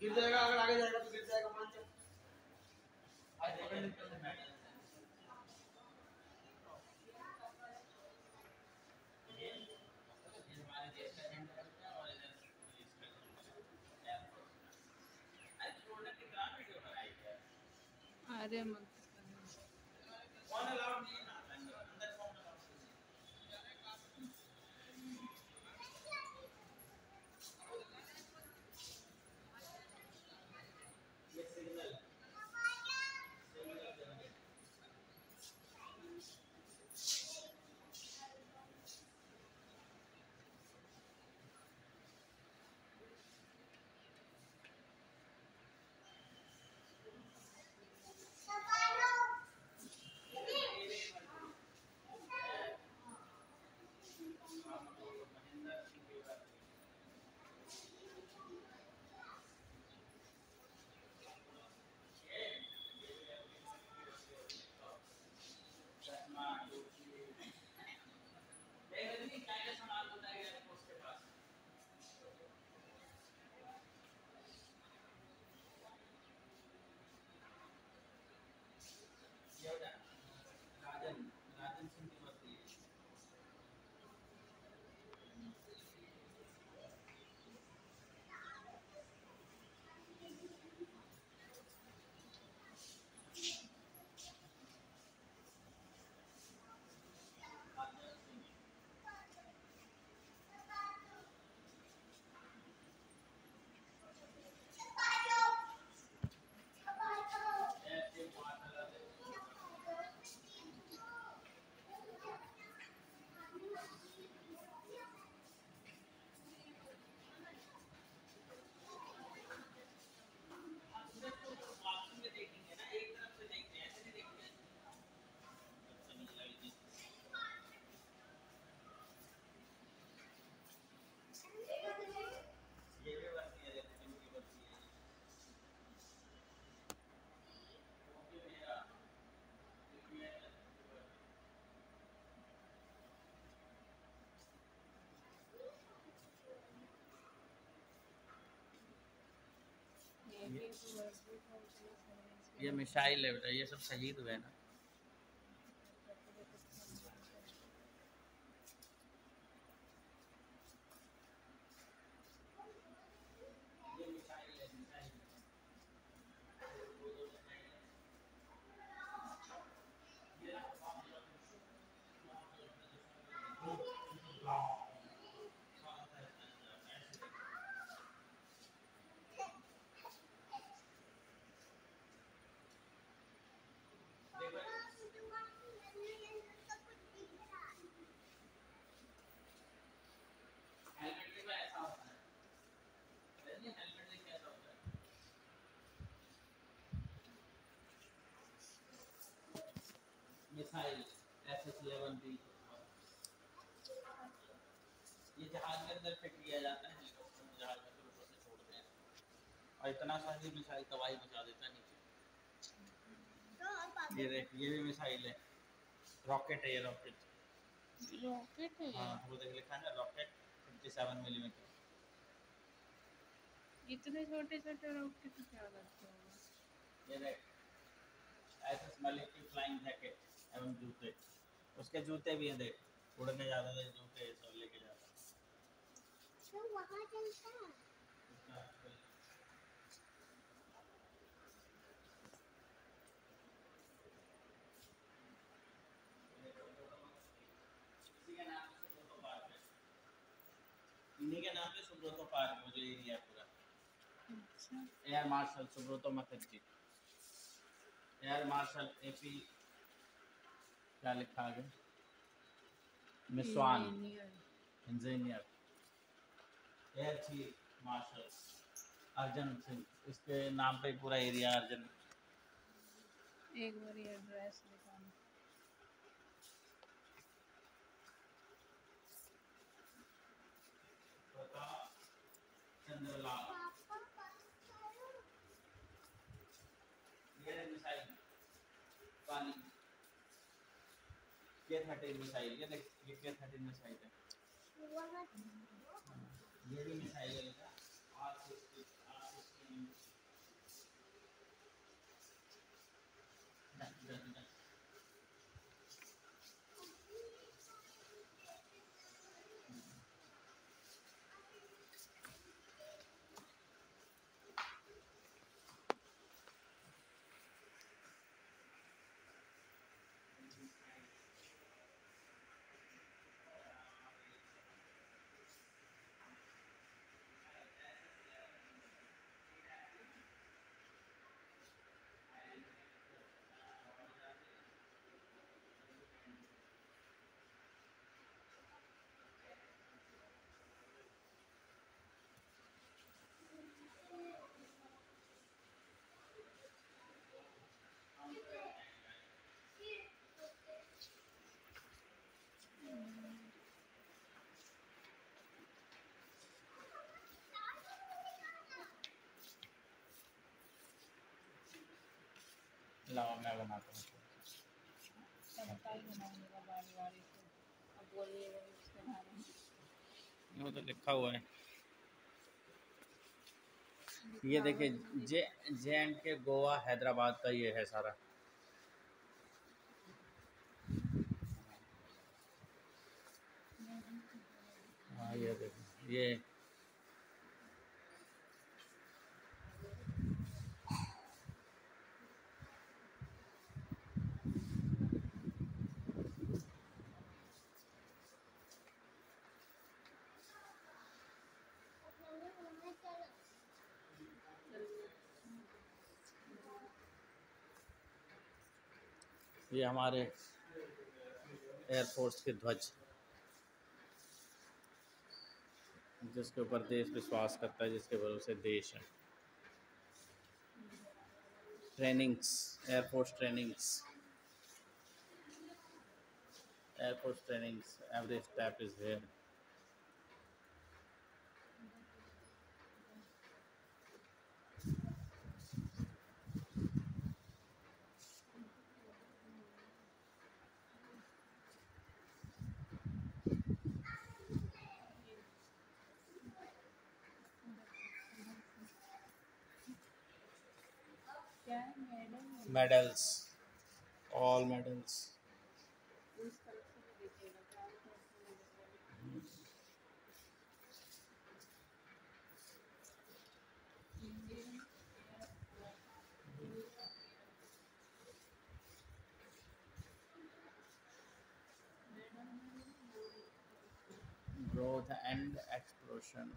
गिर जाएगा अगर आगे जाएगा तो गिर जाएगा मान चल। आज पकड़ निकल अरे मत। ये तो मिसाइल है बेटा ये सब शहीद हुए ना ये मिसाइल है मिसाइल हेलमेट के में ऐसा होता है नहीं हेलमेट में कैसा होता है missile S S eleven B ये जहाज़ के अंदर फिट किया जाता है जहाज़ में ऊपर से छोड़ते हैं और इतना सा ही मिसाइल तबाही मचा देता है नीचे ये देख ये भी मिसाइल है रॉकेट है ये रॉकेट रॉकेट है हाँ वो देख लिखा है रॉकेट 57 मिलीमीटर इतने छोटे छोटे रॉकेट क्या करते हैं ये देख एसएस मलिक की फ्लाइंग जैकेट एवं जूते उसके जूते भी हैं देख उड़ने जाते थे जूते सब लेके जाता तो वहाँ चलता है। उसका इसी के नाम से सुब्रतो पार्क है इन्हीं के नाम पे सुब्रतो पार्क जो एरिया पूरा। अच्छा। Air marshal Subroto Mukherjee air marshal AP क्या लिखा आगे मिसवान engineer air chief martial Arjan Singh इसके नाम पे पूरा एरिया अर्जन एक बार ये एड्रेस दिखाना। चंद्रलाल ये मिसाइल पानी के थर्टीन मिसाइल ये देख ये के थर्टीन मिसाइल है। ये भी मिसाइल है। लाओ मैं बनाता हूँ वो तो लिखा हुआ है ये देखिए जे जे एंड के गोवा, हैदराबाद का ये है सारा। हाँ ये देखो, ये ये हमारे एयरफोर्स के ध्वज। जिसके ऊपर देश विश्वास करता है, जिसके भरोसे देश है। Trainings air force trainings air force trainings average step is here medals, all medals. growth and explosion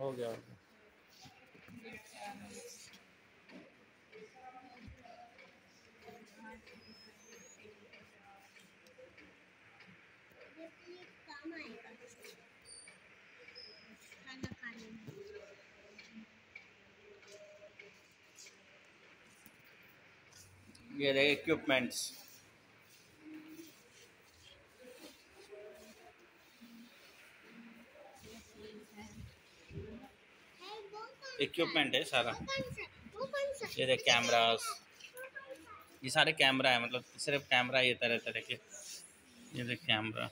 हो गया। ये देखिए इक्विपमेंट्स है वो कौन सा इक्विपमेंट है सारा। ये देख कैमरास ये सारे कैमरा है मतलब सिर्फ़ कैमरा ये तरह तरह के। ये देख कैमरा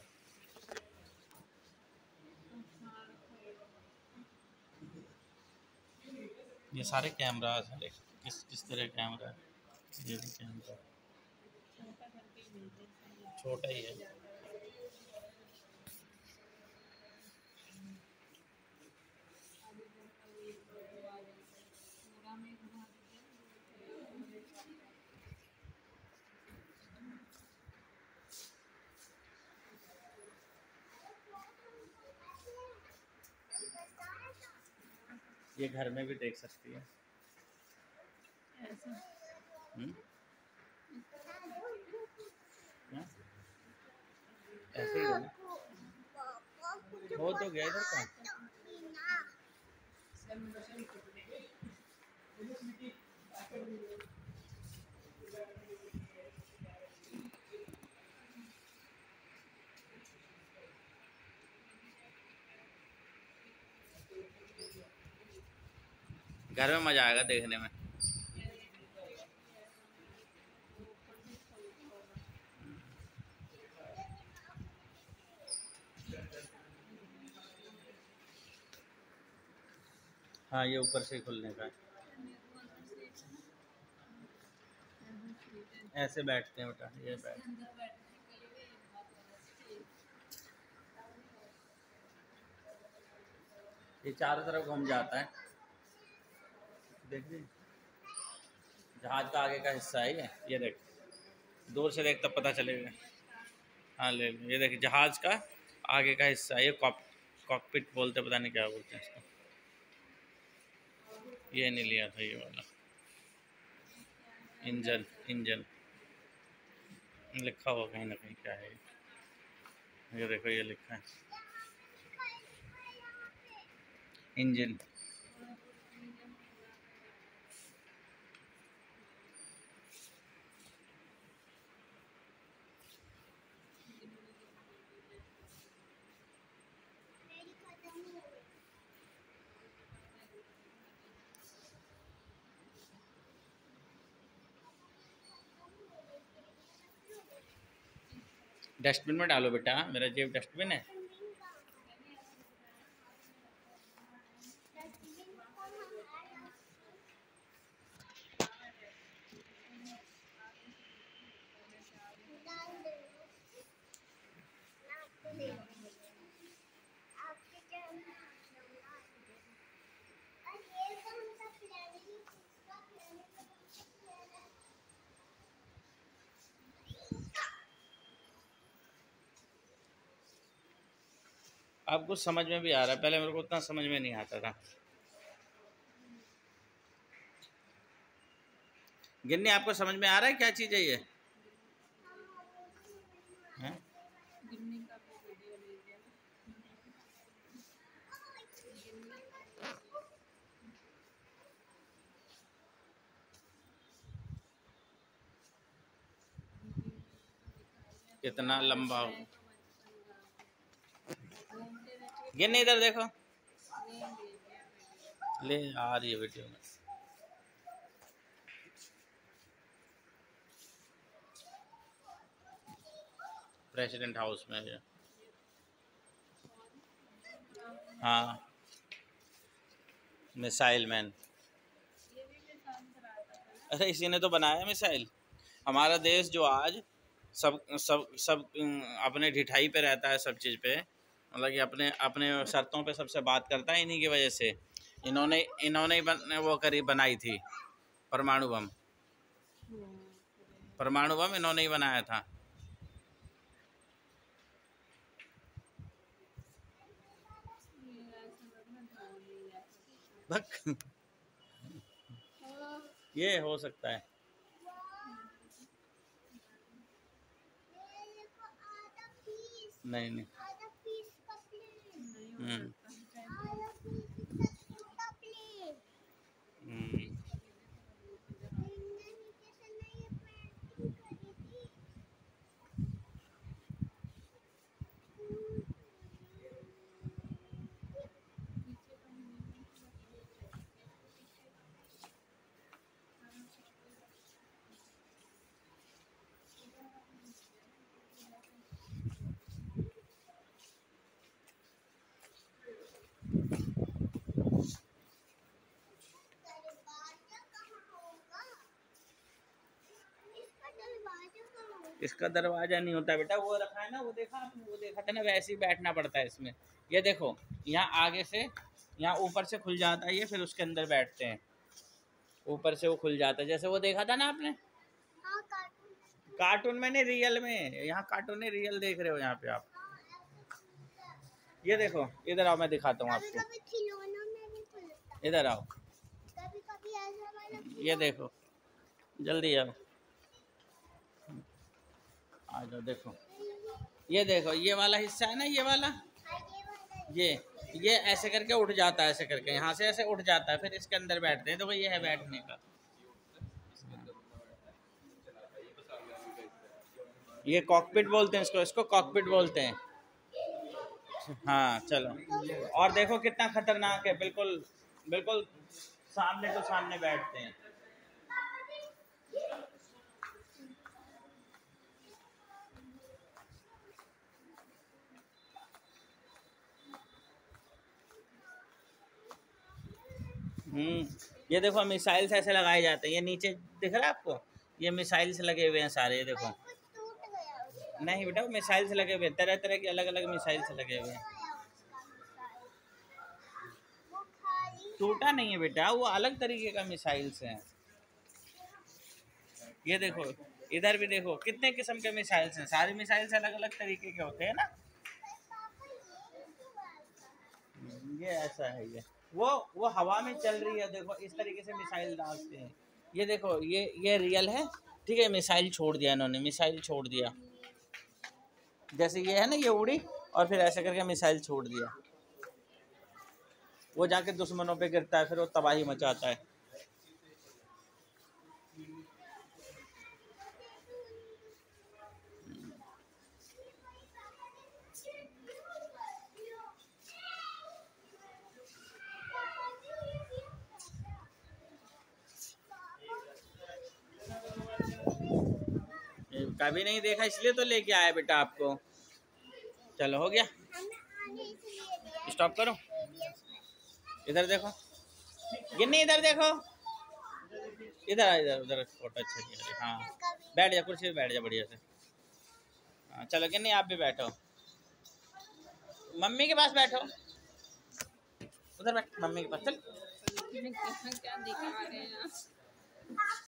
ये सारे कैमरा सारे। किस किस तरह कैमरा है? ये भी कैमरा छोटा ही है पूरा में घुमा दीजिए ये घर में भी देख सकती है। ऐसे। हम्म? ऐसे ही हो तो गया इधर का घर में मज़ा आएगा देखने में। हाँ ये ऊपर से खुलने का है। ऐसे बैठते हैं बेटा, ये बैठ। ये चारों तरफ़ घूम जाता है। देख रही जहाज़ का आगे का हिस्सा है ये। ये देख। दूर से देख तब पता चलेगा। हाँ ले लो। ये देख, जहाज़ का आगे का हिस्सा है। ये कॉक, कॉकपिट बोलते पता नहीं क्या बोलते हैं इसको। ये नहीं लिया था ये वाला। Engine engine. लिखा हुआ कहीं ना कहीं क्या है? ये देखो, ये लिखा है। इंजन। डस्टबिन में डालो बेटा मेरा जेब डस्टबिन है डस्टबिन को हमारा डाल दो आपको दे आपके क्या और ये कौन सा प्लान है इसका प्लान है कौन सा प्लान है अब कुछ समझ में भी आ रहा है। पहले मेरे को उतना समझ में नहीं आता था। गिन्नी, आपको समझ में आ रहा है क्या चीज़ है ये? कितना लंबा घूमते इधर देखो। ले आ रही है वीडियो में। प्रेसिडेंट हाउस में हाँ। मिसाइल मैन अरे, इसी ने तो बनाया मिसाइल हमारा देश जो आज सब सब सब अपने ढिठाई पे रहता है सब चीज़ पे मतलब कि अपने अपने शर्तों पे सबसे बात करता है इन्हीं की वजह से। इन्होंने इन्होंने ही बन, वो करी बनाई थी परमाणु बम परमाणु बम इन्होंने ही बनाया था। ये हो सकता है। नहीं नहीं। Mm. इसका दरवाज़ा नहीं होता बेटा वो रखा है ना वो देखा आपने वो देखा था ना वैसे ही बैठना पड़ता है इसमें। ये देखो यहाँ आगे से यहाँ ऊपर से खुल जाता है ये फिर उसके अंदर बैठते हैं। ऊपर से वो खुल जाता है जैसे वो देखा था ना आपने? हाँ कार्टून में नहीं रियल में यहाँ कार्टून नहीं रियल देख रहे हो यहाँ पे आप। ये देखो इधर आओ मैं दिखाता हूँ आपको। इधर आओ। ये देखो जल्दी आओ। आ जाओ, देखो। ये देखो, ये वाला हिस्सा है ना, ये वाला? ये ये ऐसे करके उठ जाता है, ऐसे करके। यहाँ से ऐसे उठ जाता है, फिर इसके अंदर बैठते हैं। तो ये है बैठने का। ये कॉकपिट बोलते हैं इसको इसको कॉकपिट बोलते हैं। हाँ चलो। और देखो कितना खतरनाक है, बिल्कुल बिल्कुल सामने तो सामने बैठते हैं। ये देखो मिसाइल्स ऐसे लगाए जाते हैं। ये नीचे दिख रहा है आपको? ये मिसाइल्स लगे हुए हैं सारे, ये देखो। नहीं बेटा, वो मिसाइल लगे हुए हैं। तरह तरह के अलग अलग मिसाइल्स लगे हुए हैं। टूटा नहीं है बेटा, वो अलग तरीके का मिसाइल्स है। ये देखो, इधर भी देखो, कितने किस्म के मिसाइल्स हैं। सारे मिसाइल्स अलग अलग तरीके के होते हैं ना पापा ये क्यों मारता ये ऐसा है ये। वो वो हवा में चल रही है, देखो, इस तरीके से मिसाइल डालते हैं। ये देखो, ये ये रियल है, ठीक है, मिसाइल छोड़ दिया इन्होंने, मिसाइल छोड़ दिया। जैसे ये है ना, ये उड़ी, और फिर ऐसे करके मिसाइल छोड़ दिया। वो जाके दुश्मनों पे गिरता है, फिर वो तबाही मचाता है। कभी नहीं देखा, इसलिए तो लेके आया बेटा आपको। चलो, हो गया। स्टॉप करो। इधर देखो। गिन्नी, इधर देखो। इधर इधर, उधर फ़ोटो अच्छा हाँ बैठ जा, कुर्सी पे बैठ जा बढ़िया से। हाँ चलो गिन्नी, आप भी बैठो। मम्मी के पास बैठो। उधर बैठ, मम्मी के पास, चल।